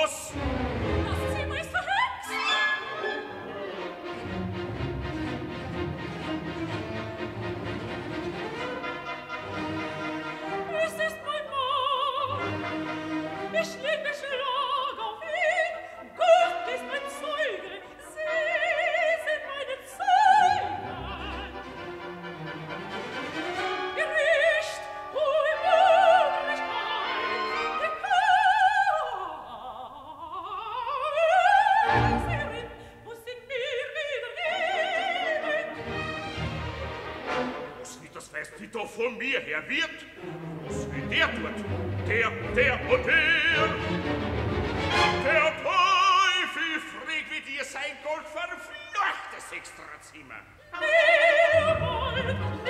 Dios. Investitor von mir her wird, was will der tut? Der, der und der! Der Teufel fräg, wie dir sein Gold verfluchtes Extrazimmer! Leopold!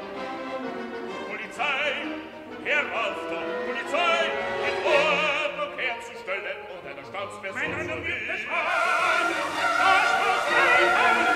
Verwaltung, Polizei, in Ordnung herzustellen und einer Staatsperson. Mein Name wird das muss ich